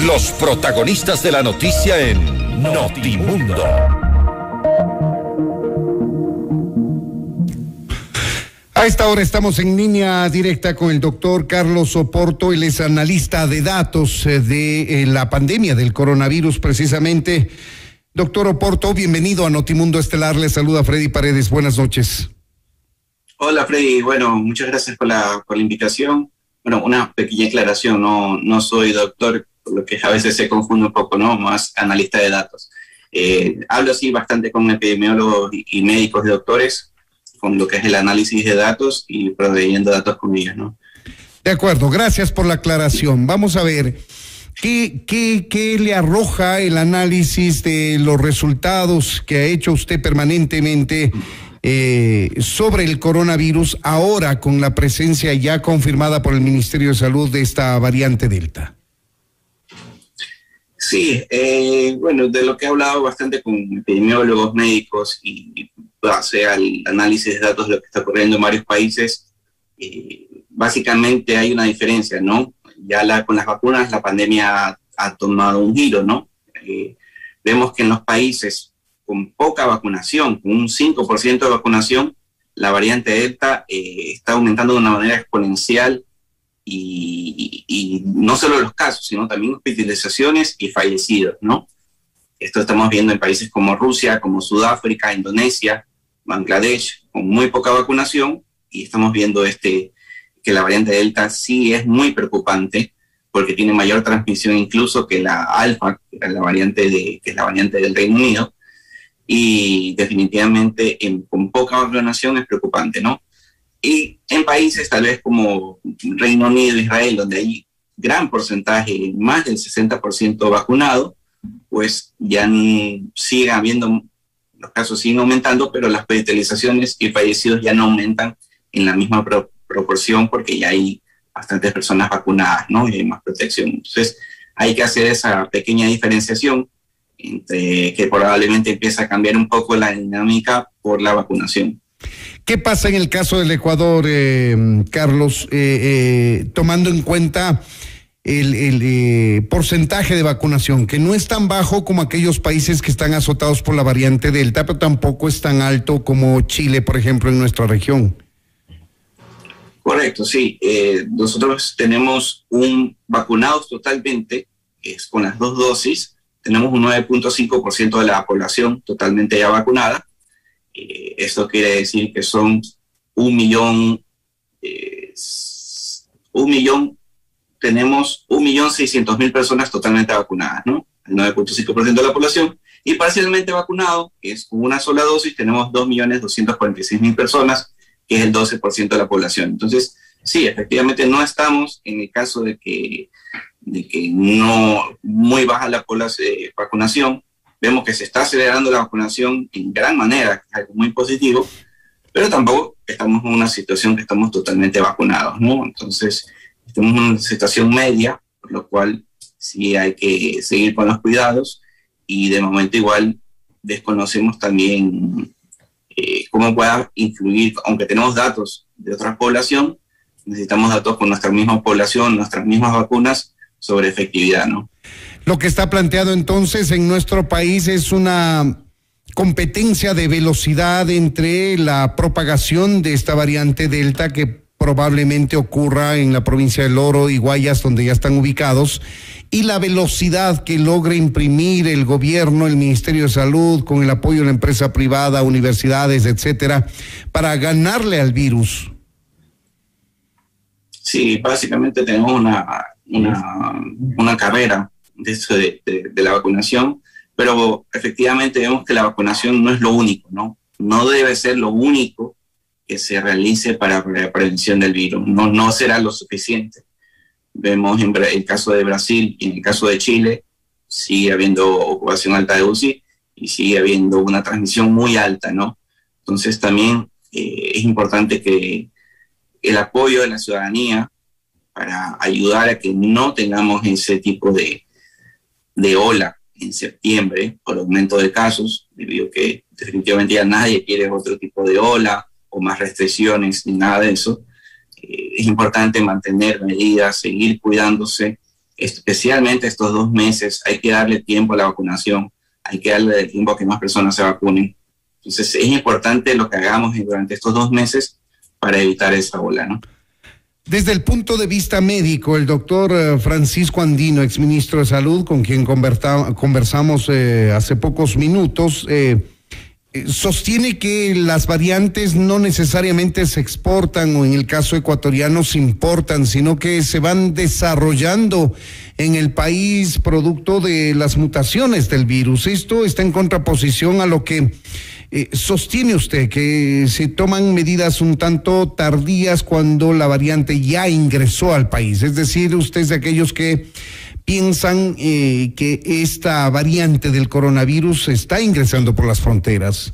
Los protagonistas de la noticia en Notimundo. A esta hora estamos en línea directa con el doctor Carlos Oporto, él es analista de datos eh, de eh, la pandemia del coronavirus precisamente. Doctor Oporto, bienvenido a Notimundo Estelar, le saluda Freddy Paredes, buenas noches. Hola Freddy, bueno, muchas gracias por la, por la invitación. Bueno, una pequeña aclaración, no, no soy doctor, por lo que a veces se confunde un poco, ¿no? Más analista de datos. Eh, hablo así bastante con epidemiólogos y, médicos de doctores, con lo que es el análisis de datos y proveyendo datos con ellos, ¿no? De acuerdo, gracias por la aclaración. Vamos a ver, ¿qué, qué, qué le arroja el análisis de los resultados que ha hecho usted permanentemente eh, sobre el coronavirus ahora con la presencia ya confirmada por el Ministerio de Salud de esta variante Delta? Sí, eh, bueno, de lo que he hablado bastante con epidemiólogos, médicos y base al análisis de datos de lo que está ocurriendo en varios países, eh, básicamente hay una diferencia, ¿no? Ya la, con las vacunas la pandemia ha tomado un giro, ¿no? vemos que en los países con poca vacunación, con un 5% de vacunación, la variante Delta eh, está aumentando de una manera exponencial y, no solo los casos, sino también hospitalizaciones y fallecidos, ¿no? Esto estamos viendo en países como Rusia, como Sudáfrica, Indonesia, Bangladesh, con muy poca vacunación y estamos viendo este, que la variante Delta sí es muy preocupante porque tiene mayor transmisión incluso que la alfa, la variante de, que es la variante del Reino Unido, y definitivamente con poca vacunación es preocupante, ¿no? Y en países tal vez como Reino Unido, Israel, donde hay gran porcentaje, más del 60% vacunado, pues ya sigue habiendo, los casos siguen aumentando, pero las hospitalizaciones y fallecidos ya no aumentan en la misma proporción porque ya hay bastantes personas vacunadas, ¿no? Y hay más protección. Entonces, hay que hacer esa pequeña diferenciación que probablemente empieza a cambiar un poco la dinámica por la vacunación. ¿Qué pasa en el caso del Ecuador, eh, Carlos, eh, eh, tomando en cuenta el, porcentaje de vacunación, que no es tan bajo como aquellos países que están azotados por la variante Delta, pero tampoco es tan alto como Chile, por ejemplo, en nuestra región? Correcto, sí. nosotros tenemos un vacunados totalmente, es con las dos dosis, tenemos un 9.5% de la población totalmente ya vacunada. Eh, esto quiere decir que son un millón, eh, un millón, tenemos un millón seiscientos mil personas totalmente vacunadas, ¿no? El 9.5% de la población. Y parcialmente vacunado, que es una sola dosis, tenemos dos millones doscientos cuarenta y seis mil personas, que es el 12% de la población. Entonces, sí, efectivamente no estamos en el caso de que de que no muy baja la eh, vacunación. Vemos que se está acelerando la vacunación en gran manera, algo muy positivo, pero tampoco estamos en una situación que estamos totalmente vacunados, ¿no? Entonces, estamos en una situación media, por lo cual sí hay que seguir con los cuidados y de momento igual desconocemos también eh, cómo pueda influir, aunque tenemos datos de otra población, necesitamos datos con nuestra misma población, nuestras mismas vacunas, sobre efectividad, ¿no? Lo que está planteado entonces en nuestro país es una competencia de velocidad entre la propagación de esta variante Delta que probablemente ocurra en la provincia del Oro y Guayas, donde ya están ubicados, y la velocidad que logre imprimir el gobierno, el Ministerio de Salud, con el apoyo de la empresa privada, universidades, etcétera, para ganarle al virus. Sí, básicamente tenemos una una, una carrera de, de, la vacunación, pero efectivamente vemos que la vacunación no es lo único, ¿no? No debe ser lo único que se realice para la prevención del virus, no, no será lo suficiente. Vemos en el caso de Brasil y en el caso de Chile, sigue habiendo ocupación alta de UCI y sigue habiendo una transmisión muy alta, ¿no? Entonces también eh, es importante que el apoyo de la ciudadanía para ayudar a que no tengamos ese tipo de, de ola en septiembre por aumento de casos, debido a que definitivamente ya nadie quiere otro tipo de ola o más restricciones ni nada de eso. Eh, es importante mantener medidas, seguir cuidándose, especialmente estos dos meses, hay que darle tiempo a la vacunación, hay que darle tiempo a que más personas se vacunen. Entonces es importante lo que hagamos durante estos dos meses para evitar esa ola, ¿no? Desde el punto de vista médico, el doctor eh, Francisco Andino, exministro de Salud, con quien conversamos eh, hace pocos minutos, eh, sostiene que las variantes no necesariamente se exportan o en el caso ecuatoriano se importan, sino que se van desarrollando en el país producto de las mutaciones del virus. Esto está en contraposición a lo que eh, ¿Sostiene usted que se toman medidas un tanto tardías cuando la variante ya ingresó al país? Es decir, usted es de aquellos que piensan eh, que esta variante del coronavirus está ingresando por las fronteras.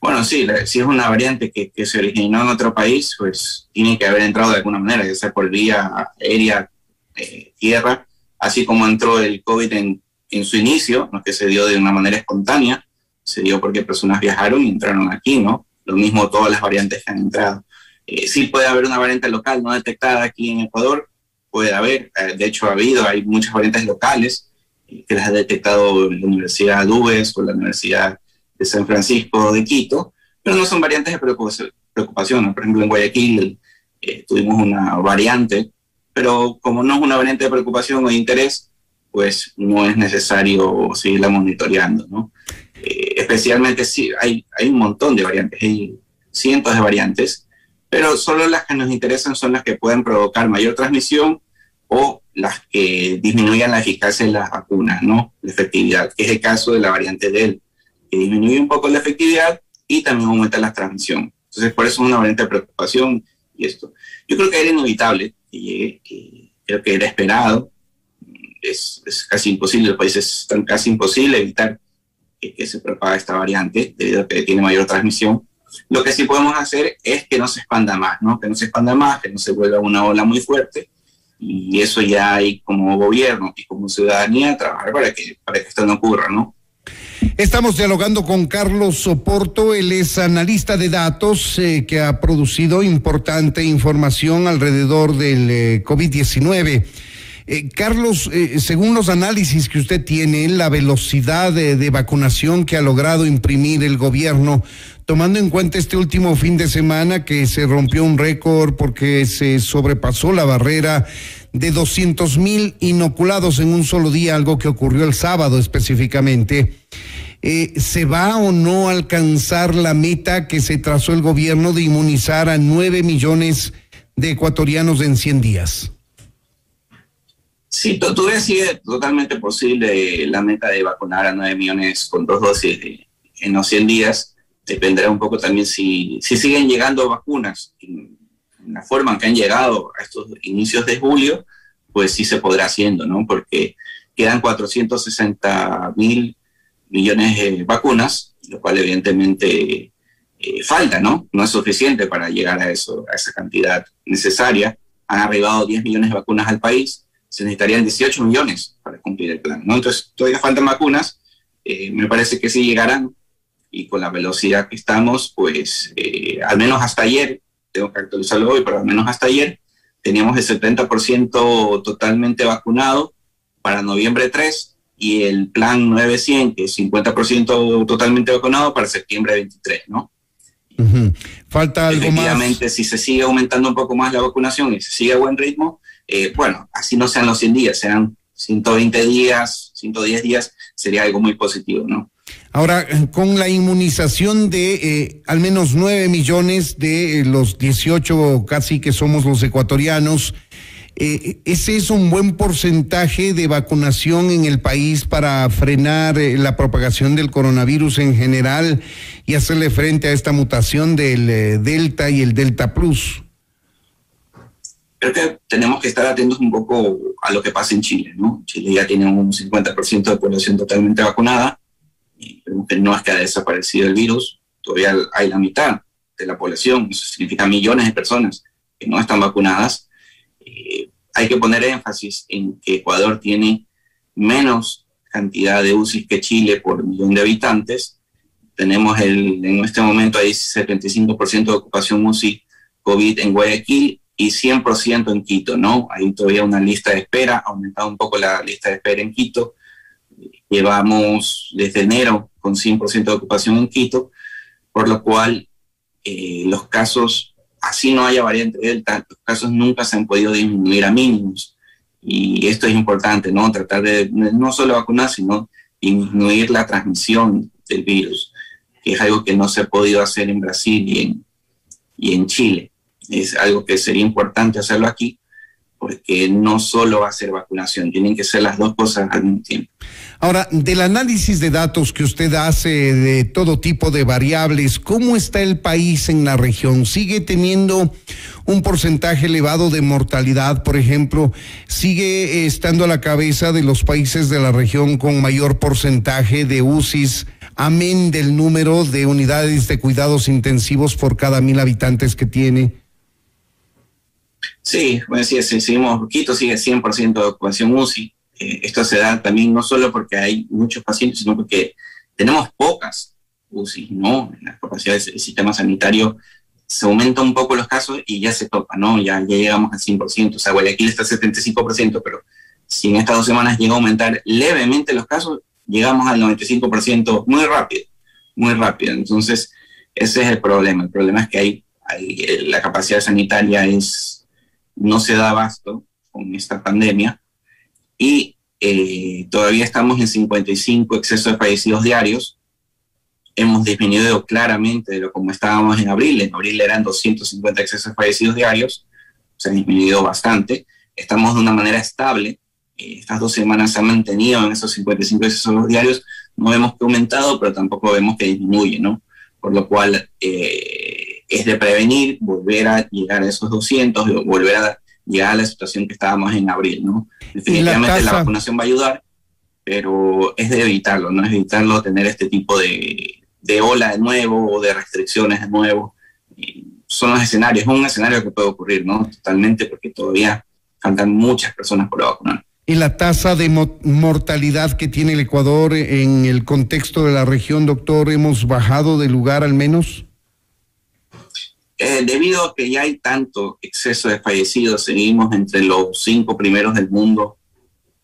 Bueno, sí, si es una variante que, se originó en otro país, pues tiene que haber entrado de alguna manera, ya sea por vía aérea, eh, tierra, así como entró el COVID en, su inicio, ¿no? que se dio de una manera espontánea, se dio porque personas viajaron y entraron aquí, ¿no? Lo mismo todas las variantes que han entrado. Eh, sí puede haber una variante local no detectada aquí en Ecuador, puede haber, eh, de hecho ha habido, hay muchas variantes locales eh, que las ha detectado la Universidad de Ubes o la Universidad de San Francisco de Quito, pero no son variantes de preocupación. Por ejemplo, en Guayaquil tuvimos una variante, pero como no es una variante de preocupación o de interés, pues no es necesario seguirla monitoreando, ¿no? Eh, especialmente si hay, hay un montón de variantes, hay cientos de variantes, pero solo las que nos interesan son las que pueden provocar mayor transmisión o las que disminuyan la eficacia de las vacunas, ¿no? La efectividad, que es el caso de la variante DEL, que disminuye un poco la efectividad y también aumenta la transmisión. Entonces, por eso es una variante de preocupación y esto. Yo creo que era inevitable que que creo que era esperado. Es, es casi imposible, los países están casi imposible evitar que, se propaga esta variante, debido a que tiene mayor transmisión. Lo que sí podemos hacer es que no se expanda más, ¿no? Que no se expanda más, que no se vuelva una ola muy fuerte. Y eso ya hay como gobierno y como ciudadanía trabajar para que, para que esto no ocurra, ¿no? Estamos dialogando con Carlos Soporto, él es analista de datos eh, que ha producido importante información alrededor del eh, COVID-19. Eh, Carlos, eh, según los análisis que usted tiene, la velocidad de, vacunación que ha logrado imprimir el gobierno, tomando en cuenta este último fin de semana que se rompió un récord porque se sobrepasó la barrera de 200 mil inoculados en un solo día, algo que ocurrió el sábado específicamente. Eh, ¿Se va o no a alcanzar la meta que se trazó el gobierno de inmunizar a nueve millones de ecuatorianos en 100 días? Sí, todavía sigue totalmente posible la meta de vacunar a 9 millones con dos dosis en los 100 días. Dependerá un poco también si, si siguen llegando vacunas en, la forma en que han llegado a estos inicios de julio, pues sí se podrá haciendo, ¿no? Porque quedan 460 mil millones de vacunas, lo cual evidentemente eh, falta, ¿no? No es suficiente para llegar a eso, a esa cantidad necesaria. Han arribado 10 millones de vacunas al país se necesitarían 18 millones para cumplir el plan, ¿no? Entonces, todavía faltan vacunas, eh, me parece que sí llegarán, y con la velocidad que estamos, pues, eh, al menos hasta ayer, tengo que actualizarlo hoy, pero al menos hasta ayer, teníamos el 70% totalmente vacunado para noviembre 3 y el plan 900, que es 50% totalmente vacunado para septiembre 23, ¿no? Falta algo Efectivamente, si se sigue aumentando un poco más la vacunación y se sigue a buen ritmo, eh, bueno, así no sean los 100 días, sean 120 días, 110 días, sería algo muy positivo, ¿no? Ahora, con la inmunización de eh, al menos 9 millones de eh, los 18 casi que somos los ecuatorianos, ¿ese es un buen porcentaje de vacunación en el país para frenar la propagación del coronavirus en general y hacerle frente a esta mutación del Delta y el Delta Plus? Creo que tenemos que estar atentos un poco a lo que pasa en Chile, ¿no? Chile ya tiene un 50% de población totalmente vacunada y no es que ha desaparecido el virus, todavía hay la mitad de la población, eso significa millones de personas que no están vacunadas. Eh, hay que poner énfasis en que Ecuador tiene menos cantidad de UCI que Chile por millón de habitantes. Tenemos el, en este momento hay 75% de ocupación UCI COVID en Guayaquil y 100% en Quito, ¿no? Hay todavía una lista de espera, ha aumentado un poco la lista de espera en Quito. Llevamos desde enero con 100% de ocupación en Quito, por lo cual eh, los casos, así no haya variante Delta, los casos nunca se han podido disminuir a mínimos. Y esto es importante, ¿no? Tratar de no solo vacunar, sino disminuir la transmisión del virus, que es algo que no se ha podido hacer en Brasil y en, y en Chile es algo que sería importante hacerlo aquí, porque no solo va a ser vacunación, tienen que ser las dos cosas al mismo tiempo. Ahora, del análisis de datos que usted hace de todo tipo de variables, ¿cómo está el país en la región? ¿Sigue teniendo un porcentaje elevado de mortalidad, por ejemplo? ¿Sigue estando a la cabeza de los países de la región con mayor porcentaje de UCIs? Amén del número de unidades de cuidados intensivos por cada mil habitantes que tiene. Sí, bueno, sí, seguimos, Quito sigue 100% de ocupación UCI. Eh, esto se da también no solo porque hay muchos pacientes, sino porque tenemos pocas UCI, ¿no? En las capacidades del sistema sanitario se aumenta un poco los casos y ya se topa, ¿no? Ya, ya llegamos al 100%. O sea, Guayaquil está al 75%, pero si en estas dos semanas llega a aumentar levemente los casos, llegamos al 95% muy rápido, muy rápido. Entonces, ese es el problema. El problema es que hay, hay la capacidad sanitaria es no se da abasto con esta pandemia y eh, todavía estamos en 55 excesos de fallecidos diarios. Hemos disminuido claramente de lo como estábamos en abril. En abril eran 250 excesos de fallecidos diarios. Se ha disminuido bastante. Estamos de una manera estable. Eh, estas dos semanas se han mantenido en esos 55 excesos diarios. No vemos que aumentado, pero tampoco vemos que disminuye, ¿no? Por lo cual, eh, es de prevenir, volver a llegar a esos 200, volver a llegar a la situación que estábamos en abril, ¿no? Definitivamente la, vacunación va a ayudar, pero es de evitarlo, ¿no? Es evitarlo tener este tipo de, de ola de nuevo o de restricciones de nuevo. son los escenarios, es un escenario que puede ocurrir, ¿no? Totalmente, porque todavía faltan muchas personas por vacunar. ¿Y la tasa de mortalidad que tiene el Ecuador en el contexto de la región, doctor, hemos bajado de lugar al menos? Eh, debido a que ya hay tanto exceso de fallecidos, seguimos entre los cinco primeros del mundo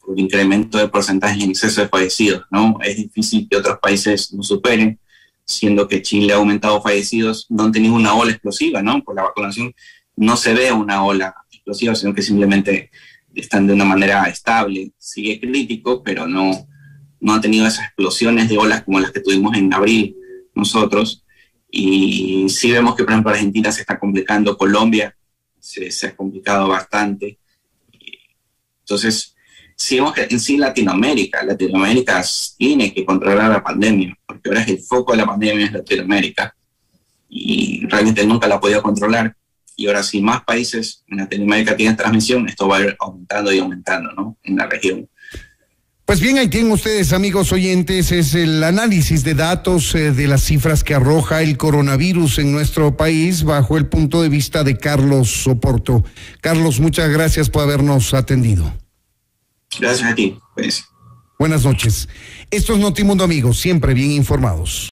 por incremento de porcentaje en exceso de fallecidos, ¿no? Es difícil que otros países nos superen, siendo que Chile ha aumentado fallecidos, no han tenido una ola explosiva, ¿no? Por la vacunación no se ve una ola explosiva, sino que simplemente están de una manera estable. Sigue crítico, pero no, no ha tenido esas explosiones de olas como las que tuvimos en abril nosotros. Y sí vemos que, por ejemplo, Argentina se está complicando, Colombia se, ha complicado bastante. Entonces, sí vemos que en sí Latinoamérica, Latinoamérica tiene que controlar la pandemia, porque ahora es el foco de la pandemia es Latinoamérica y realmente nunca la ha podido controlar. Y ahora si más países en Latinoamérica tienen transmisión, esto va a ir aumentando y aumentando ¿no? en la región. Pues bien, ahí tienen ustedes, amigos oyentes, es el análisis de datos eh, de las cifras que arroja el coronavirus en nuestro país bajo el punto de vista de Carlos Soporto. Carlos, muchas gracias por habernos atendido. Gracias a ti. Pues. Buenas noches. Esto es Notimundo, amigos, siempre bien informados.